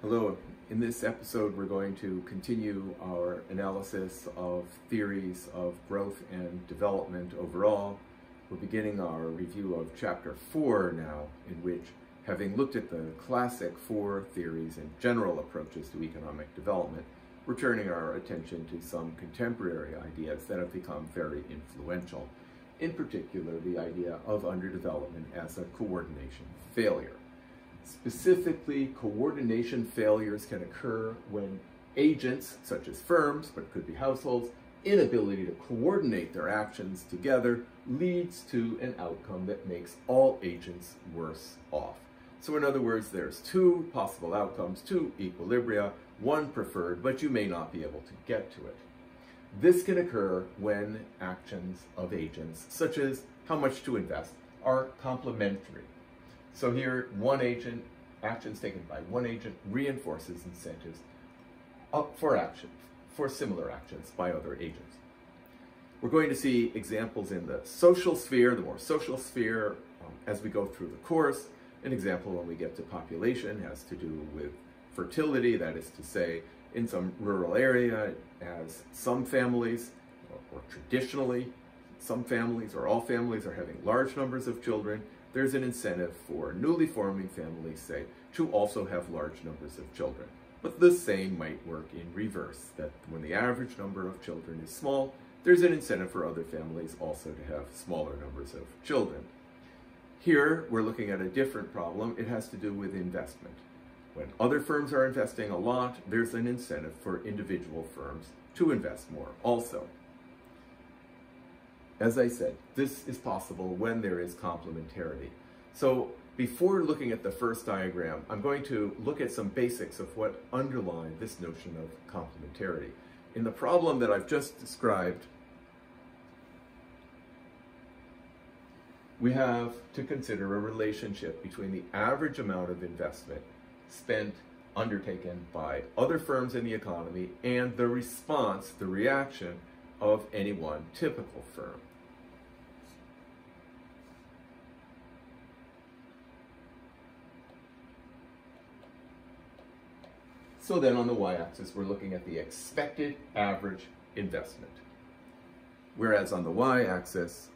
Hello, in this episode we're going to continue our analysis of theories of growth and development overall. We're beginning our review of chapter 4 now, in which, having looked at the classic four theories and general approaches to economic development, we're turning our attention to some contemporary ideas that have become very influential. In particular, the idea of underdevelopment as a coordination failure. Specifically, coordination failures can occur when agents, such as firms, but could be households, inability to coordinate their actions together leads to an outcome that makes all agents worse off. So in other words, there's two possible outcomes, two equilibria, one preferred, but you may not be able to get to it. This can occur when actions of agents, such as how much to invest, are complementary. So here, one agent, actions taken by one agent reinforces incentives for action, for similar actions by other agents. We're going to see examples in the social sphere, the more social sphere, um, as we go through the course. An example when we get to population has to do with fertility, that is to say, in some rural area, as some families, or, or traditionally, some families or all families are having large numbers of children, there's an incentive for newly forming families, say, to also have large numbers of children. But the same might work in reverse, that when the average number of children is small, there's an incentive for other families also to have smaller numbers of children. Here, we're looking at a different problem. It has to do with investment. When other firms are investing a lot, there's an incentive for individual firms to invest more also. As I said, this is possible when there is complementarity. So before looking at the first diagram, I'm going to look at some basics of what underlie this notion of complementarity. In the problem that I've just described, we have to consider a relationship between the average amount of investment spent undertaken by other firms in the economy and the response, the reaction of any one typical firm. So then on the y-axis, we're looking at the expected average investment. Whereas on the y-axis,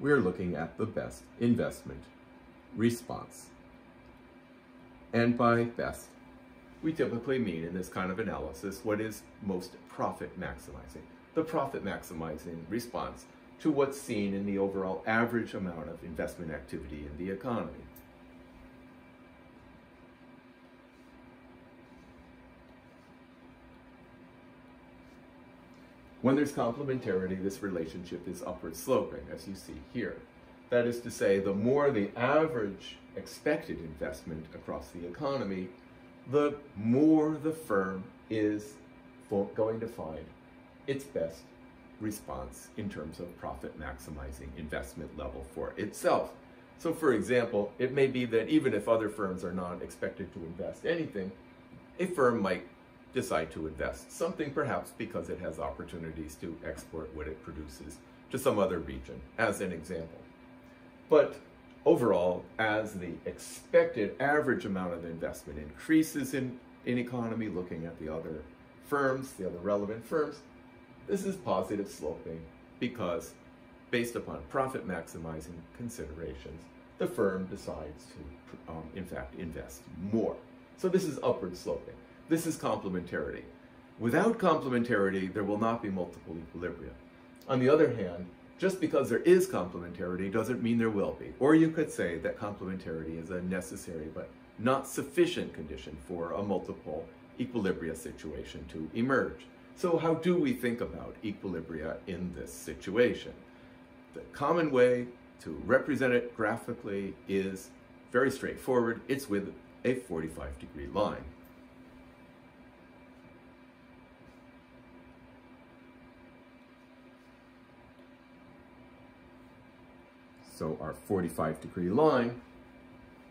we're looking at the best investment response. And by best, we typically mean in this kind of analysis what is most profit maximizing. The profit maximizing response to what's seen in the overall average amount of investment activity in the economy. When there's complementarity, this relationship is upward sloping, as you see here. That is to say, the more the average expected investment across the economy, the more the firm is going to find its best response in terms of profit maximizing investment level for itself. So for example, it may be that even if other firms are not expected to invest anything, a firm might decide to invest something perhaps because it has opportunities to export what it produces to some other region, as an example. But overall, as the expected average amount of investment increases in, in economy, looking at the other firms, the other relevant firms, this is positive sloping because based upon profit maximizing considerations, the firm decides to, um, in fact, invest more. So this is upward sloping. This is complementarity. Without complementarity, there will not be multiple equilibria. On the other hand, just because there is complementarity doesn't mean there will be. Or you could say that complementarity is a necessary but not sufficient condition for a multiple equilibria situation to emerge. So how do we think about equilibria in this situation? The common way to represent it graphically is very straightforward. It's with a 45 degree line. So our 45 degree line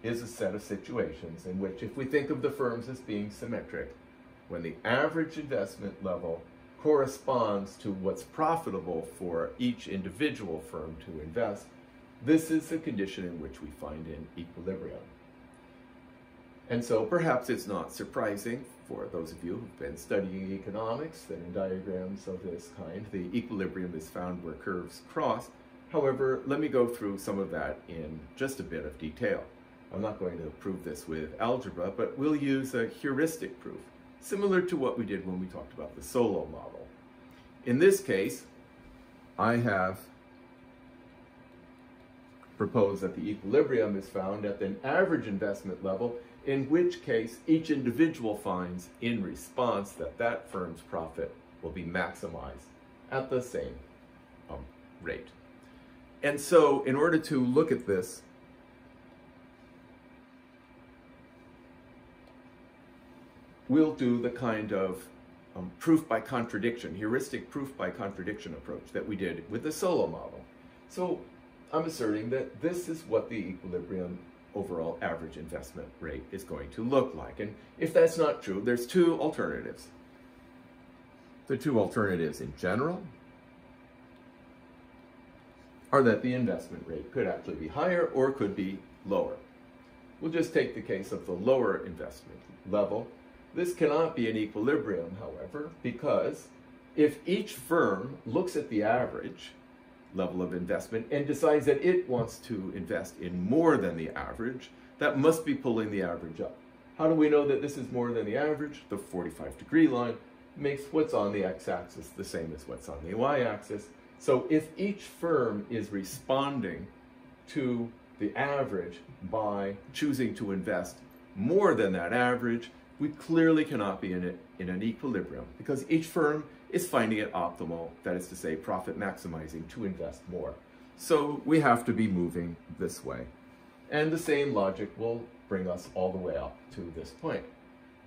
is a set of situations in which if we think of the firms as being symmetric, when the average investment level corresponds to what's profitable for each individual firm to invest, this is the condition in which we find in equilibrium. And so perhaps it's not surprising for those of you who've been studying economics that in diagrams of this kind, the equilibrium is found where curves cross. However, let me go through some of that in just a bit of detail. I'm not going to prove this with algebra, but we'll use a heuristic proof, similar to what we did when we talked about the Solow model. In this case, I have proposed that the equilibrium is found at an average investment level in which case each individual finds in response that that firm's profit will be maximized at the same um, rate. And so in order to look at this, we'll do the kind of um, proof by contradiction, heuristic proof by contradiction approach that we did with the Solow model. So I'm asserting that this is what the equilibrium overall average investment rate is going to look like. And if that's not true, there's two alternatives. The two alternatives in general are that the investment rate could actually be higher or could be lower. We'll just take the case of the lower investment level. This cannot be an equilibrium, however, because if each firm looks at the average level of investment and decides that it wants to invest in more than the average, that must be pulling the average up. How do we know that this is more than the average? The 45 degree line makes what's on the x-axis the same as what's on the y-axis. So if each firm is responding to the average by choosing to invest more than that average, we clearly cannot be in, it, in an equilibrium because each firm is finding it optimal, that is to say, profit maximizing to invest more. So we have to be moving this way. And the same logic will bring us all the way up to this point.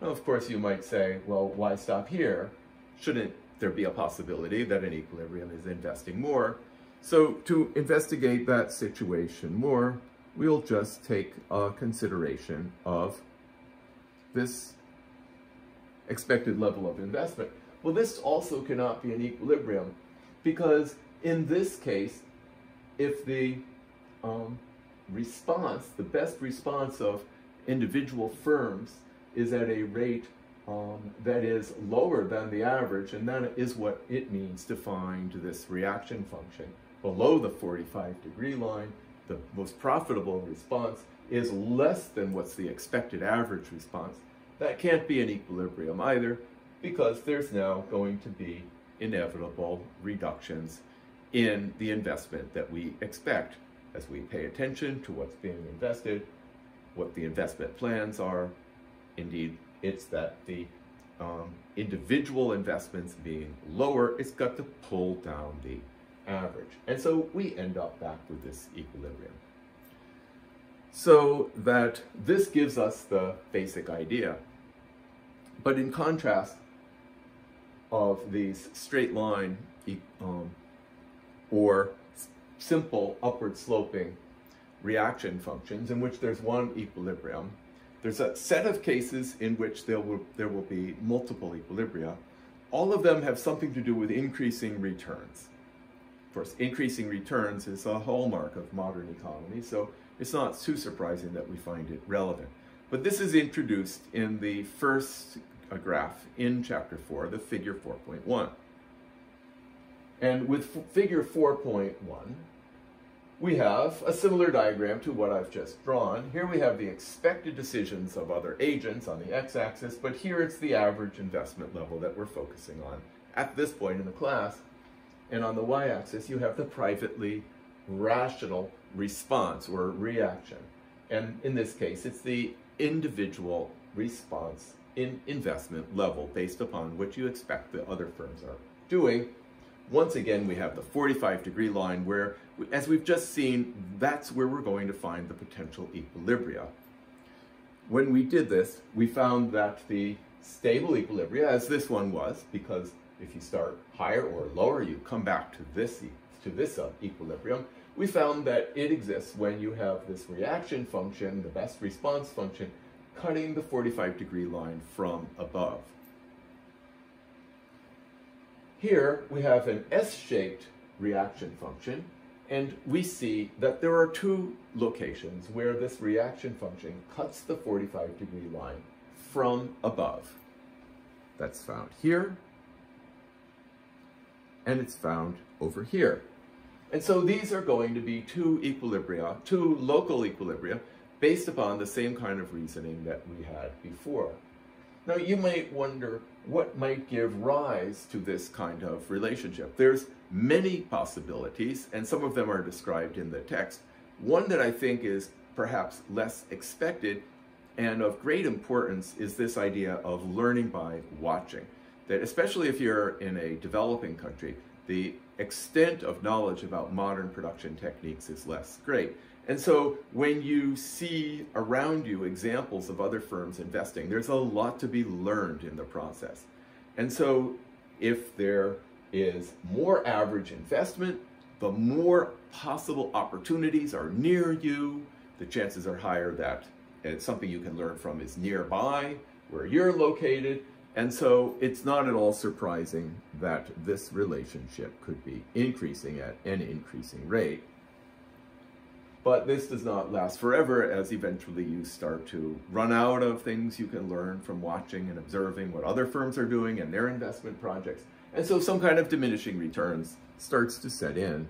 Now, of course, you might say, well, why stop here? Shouldn't there be a possibility that an equilibrium is investing more? So to investigate that situation more, we'll just take a consideration of this expected level of investment. Well, this also cannot be an equilibrium because in this case, if the um, response, the best response of individual firms is at a rate um, that is lower than the average, and that is what it means to find this reaction function below the 45 degree line, the most profitable response is less than what's the expected average response. That can't be an equilibrium either, because there's now going to be inevitable reductions in the investment that we expect as we pay attention to what's being invested, what the investment plans are. Indeed, it's that the um, individual investments being lower, it's got to pull down the average. And so we end up back with this equilibrium. So that this gives us the basic idea. But in contrast, of these straight line um, or simple upward sloping reaction functions in which there's one equilibrium. There's a set of cases in which there will, there will be multiple equilibria. All of them have something to do with increasing returns. Of course, increasing returns is a hallmark of modern economy, so it's not too surprising that we find it relevant. But this is introduced in the first uh, graph in chapter 4, the figure 4.1. And with figure 4.1, we have a similar diagram to what I've just drawn. Here we have the expected decisions of other agents on the x-axis, but here it's the average investment level that we're focusing on at this point in the class. And on the y-axis, you have the privately rational response or reaction. And in this case, it's the individual response in investment level based upon what you expect the other firms are doing. Once again, we have the 45 degree line where, as we've just seen, that's where we're going to find the potential equilibria. When we did this, we found that the stable equilibria, as this one was, because if you start higher or lower, you come back to this, to this equilibrium, we found that it exists when you have this reaction function, the best response function, cutting the 45 degree line from above. Here we have an S-shaped reaction function And we see that there are two locations where this reaction function cuts the 45 degree line from above. That's found here, and it's found over here. And so these are going to be two equilibria, two local equilibria, based upon the same kind of reasoning that we had before. Now you might wonder what might give rise to this kind of relationship. There's many possibilities, and some of them are described in the text. One that I think is perhaps less expected and of great importance is this idea of learning by watching. That especially if you're in a developing country, the extent of knowledge about modern production techniques is less great. And so when you see around you examples of other firms investing, there's a lot to be learned in the process. And so if there is more average investment, the more possible opportunities are near you, the chances are higher that it's something you can learn from is nearby, where you're located. And so it's not at all surprising that this relationship could be increasing at an increasing rate. But this does not last forever as eventually you start to run out of things you can learn from watching and observing what other firms are doing and their investment projects. And so some kind of diminishing returns starts to set in.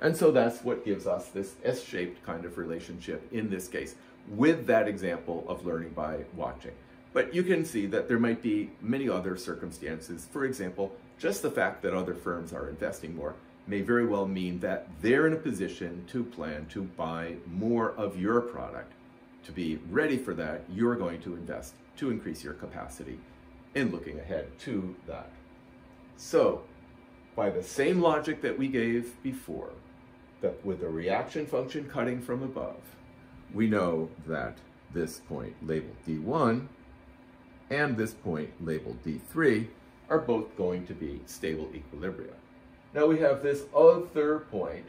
And so that's what gives us this S-shaped kind of relationship in this case with that example of learning by watching. But you can see that there might be many other circumstances. For example, just the fact that other firms are investing more may very well mean that they're in a position to plan to buy more of your product. To be ready for that, you're going to invest to increase your capacity in looking ahead to that. So, by the same logic that we gave before, that with the reaction function cutting from above, we know that this point labeled D1 and this point labeled D3 are both going to be stable equilibria. Now we have this other point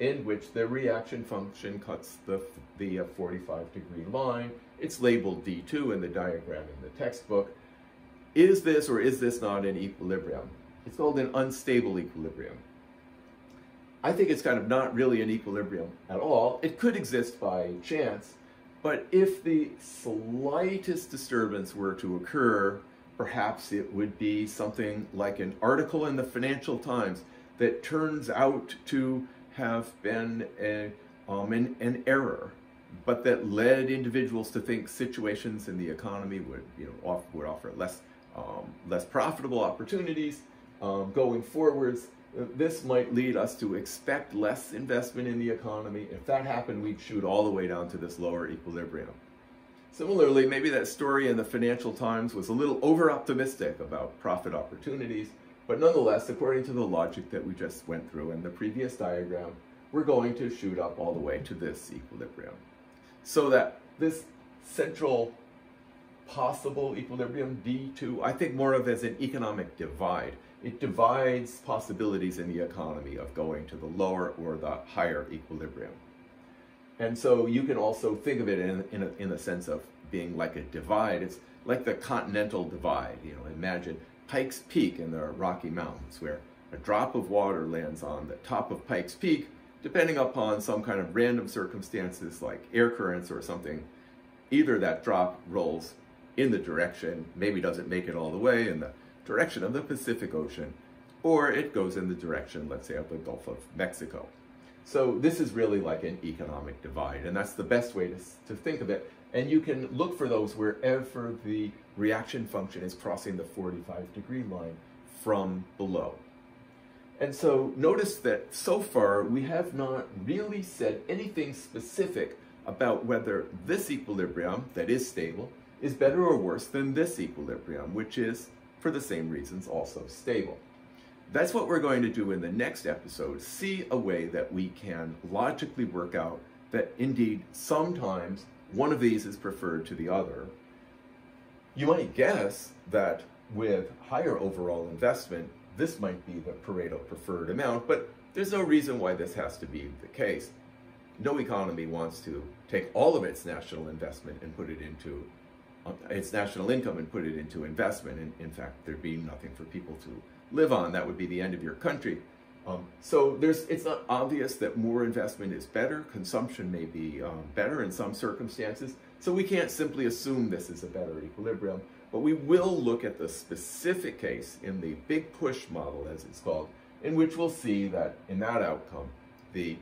in which the reaction function cuts the, the uh, 45 degree line. It's labeled D2 in the diagram in the textbook. Is this or is this not an equilibrium? It's called an unstable equilibrium. I think it's kind of not really an equilibrium at all. It could exist by chance, but if the slightest disturbance were to occur, perhaps it would be something like an article in the Financial Times that turns out to have been a, um, an, an error, but that led individuals to think situations in the economy would, you know, off, would offer less, um, less profitable opportunities um, going forwards. This might lead us to expect less investment in the economy. If that happened, we'd shoot all the way down to this lower equilibrium. Similarly, maybe that story in the Financial Times was a little over optimistic about profit opportunities, but nonetheless, according to the logic that we just went through in the previous diagram, we're going to shoot up all the way to this equilibrium. So that this central possible equilibrium, D2, I think more of as an economic divide. It divides possibilities in the economy of going to the lower or the higher equilibrium. And so you can also think of it in, in, a, in the sense of being like a divide. It's like the continental divide. You know, imagine Pikes Peak in the Rocky Mountains, where a drop of water lands on the top of Pikes Peak, depending upon some kind of random circumstances like air currents or something. Either that drop rolls in the direction, maybe doesn't make it all the way in the direction of the Pacific Ocean, or it goes in the direction, let's say, of the Gulf of Mexico. So this is really like an economic divide, and that's the best way to, to think of it. And you can look for those wherever the reaction function is crossing the 45 degree line from below. And so notice that so far we have not really said anything specific about whether this equilibrium that is stable is better or worse than this equilibrium, which is, for the same reasons, also stable. That's what we're going to do in the next episode, see a way that we can logically work out that indeed sometimes one of these is preferred to the other. You might guess that with higher overall investment, this might be the Pareto preferred amount, but there's no reason why this has to be the case. No economy wants to take all of its national investment and put it into its national income and put it into investment. And in fact, there'd be nothing for people to live on, that would be the end of your country. Um, so there's, it's not obvious that more investment is better. Consumption may be um, better in some circumstances. So we can't simply assume this is a better equilibrium, but we will look at the specific case in the big push model, as it's called, in which we'll see that in that outcome, the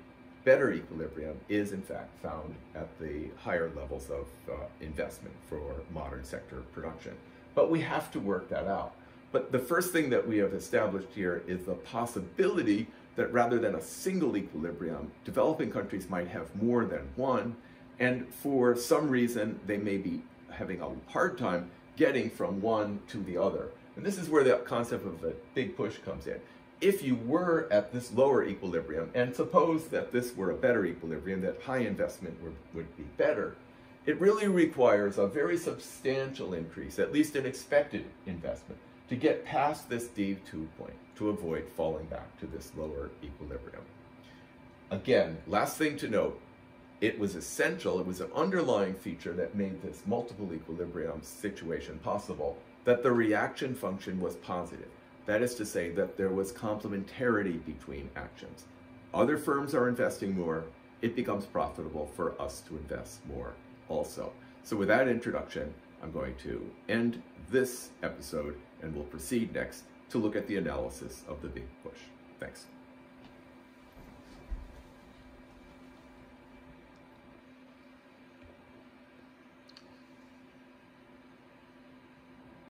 better equilibrium is in fact found at the higher levels of uh, investment for modern sector production. But we have to work that out. But the first thing that we have established here is the possibility that rather than a single equilibrium, developing countries might have more than one, and for some reason they may be having a hard time getting from one to the other. And this is where the concept of a big push comes in. If you were at this lower equilibrium, and suppose that this were a better equilibrium, that high investment would, would be better, it really requires a very substantial increase, at least an expected investment, to get past this D2 point to avoid falling back to this lower equilibrium. Again, last thing to note, it was essential, it was an underlying feature that made this multiple equilibrium situation possible, that the reaction function was positive. That is to say that there was complementarity between actions. Other firms are investing more, it becomes profitable for us to invest more also. So with that introduction, I'm going to end this episode and we'll proceed next to look at the analysis of the big push. Thanks.